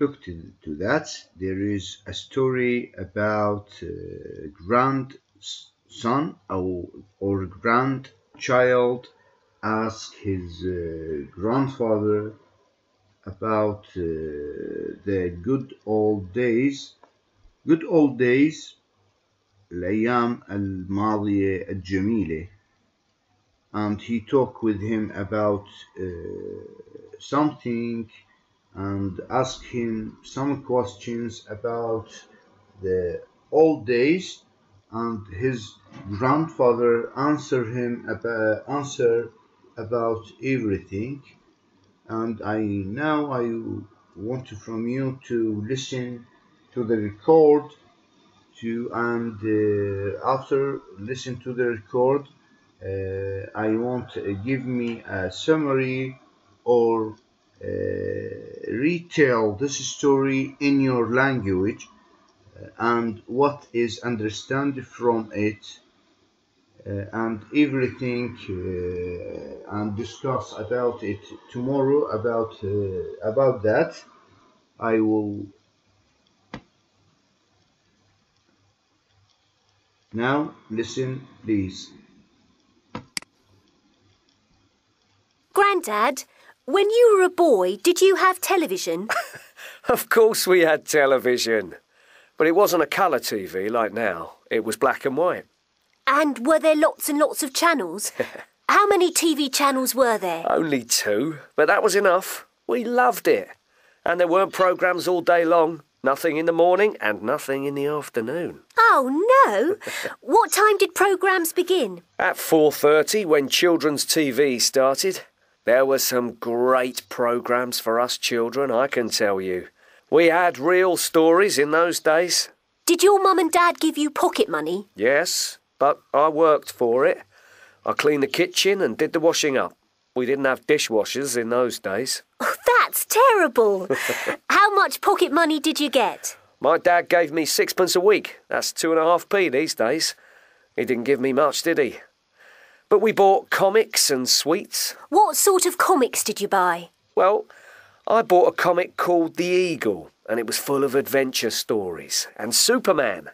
look to, to that. There is a story about uh, grandson or, or grandchild ask his uh, grandfather about uh, the good old days good old days الأيام الماضية الجميلة and he talked with him about uh, something and ask him some questions about the old days and his grandfather answered him about answer about everything. And I now I want from you to listen to the record to and uh, after listen to the record uh, I want uh, give me a summary or uh, retell this story in your language uh, and what is understood from it uh, and everything uh, and discuss about it tomorrow about uh, about that. I will now listen please. Grandad, when you were a boy, did you have television? Of course we had television. But it wasn't a colour TV like now. It was black and white. and were there lots and lots of channels? How many TV channels were there? Only two, but that was enough. We loved it. And there weren't programmes all day long. Nothing in the morning and nothing in the afternoon. Oh, no. what time did programmes begin? At 4:30 when children's TV started, there were some great programs for us children, I can tell you. We had real stories in those days. Did your mum and dad give you pocket money? Yes, but I worked for it. I cleaned the kitchen and did the washing up. We didn't have dishwashers in those days. Oh, that's terrible. How much pocket money did you get? My dad gave me sixpence a week. That's two and a half p these days. He didn't give me much, did he? But we bought comics and sweets. What sort of comics did you buy? Well, I bought a comic called The Eagle, and it was full of adventure stories. And Superman.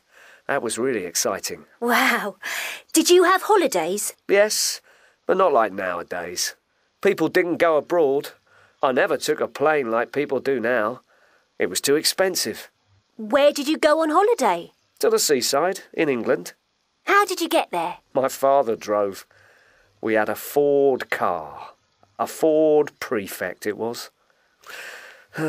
That was really exciting. Wow. Did you have holidays? Yes, but not like nowadays. People didn't go abroad. I never took a plane like people do now. It was too expensive. Where did you go on holiday? To the seaside in England. How did you get there? My father drove. We had a Ford car. A Ford Prefect, it was.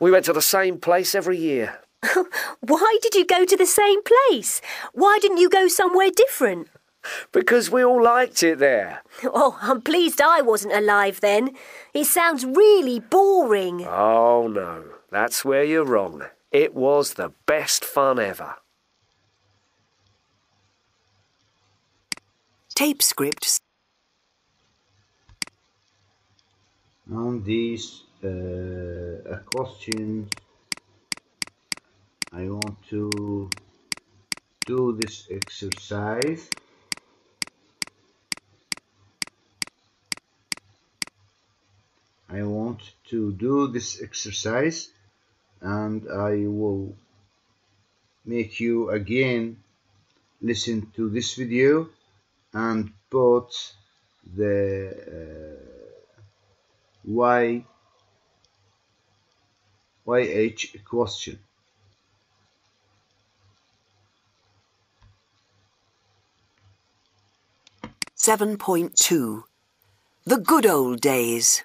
we went to the same place every year. Why did you go to the same place? Why didn't you go somewhere different? Because we all liked it there. Oh, I'm pleased I wasn't alive then. It sounds really boring. Oh, no. That's where you're wrong. It was the best fun ever. Tape script on this uh, a question I want to do this exercise. I want to do this exercise and I will make you again listen to this video and put the uh, y YH question. seven point two. The good old days.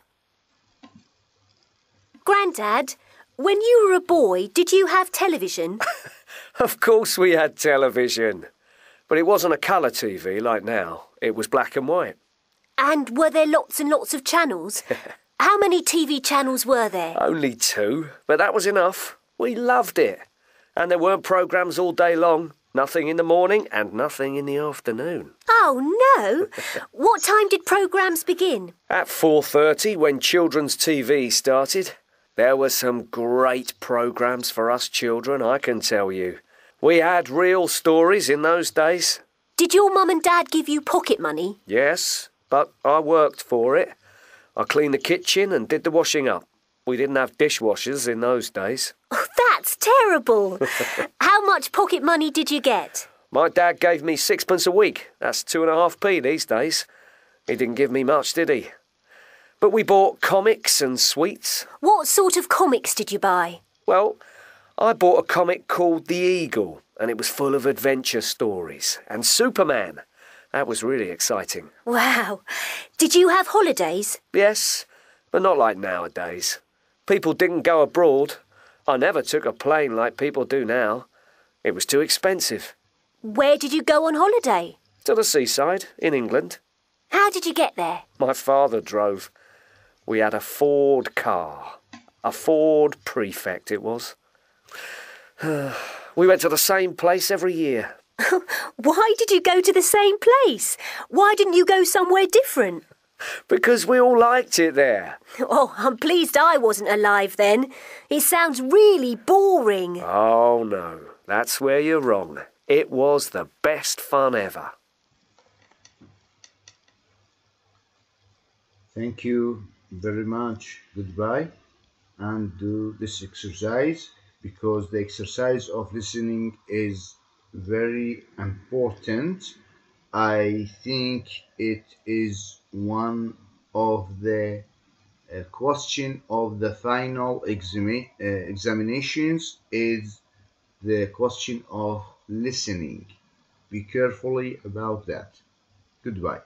Grandad, when you were a boy, did you have television? Of course we had television. But it wasn't a colour TV like now. It was black and white. and were there lots and lots of channels? How many TV channels were there? Only two, but that was enough. We loved it. And there weren't programmes all day long. Nothing in the morning and nothing in the afternoon. Oh, no. what time did programmes begin? At 4:30 when children's TV started, there were some great programs for us children, I can tell you. We had real stories in those days. Did your mum and dad give you pocket money? Yes, but I worked for it. I cleaned the kitchen and did the washing up. We didn't have dishwashers in those days. Oh, that's terrible. How much pocket money did you get? My dad gave me sixpence a week. That's two and a half p these days. He didn't give me much, did he? But we bought comics and sweets. What sort of comics did you buy? Well, I bought a comic called The Eagle, and it was full of adventure stories. And Superman. That was really exciting. Wow. Did you have holidays? Yes, but not like nowadays. People didn't go abroad. I never took a plane like people do now. It was too expensive. Where did you go on holiday? To the seaside in England. How did you get there? My father drove. We had a Ford car. A Ford Prefect it was. we went to the same place every year. Why did you go to the same place? Why didn't you go somewhere different? Because we all liked it there. Oh, I'm pleased I wasn't alive then. It sounds really boring. Oh no, that's where you're wrong. It was the best fun ever. Thank you very much. Goodbye. And do this exercise because the exercise of listening is very important. I think it is one of the uh, question of the final exami- uh, examinations is the question of listening. Be carefully about that. Goodbye.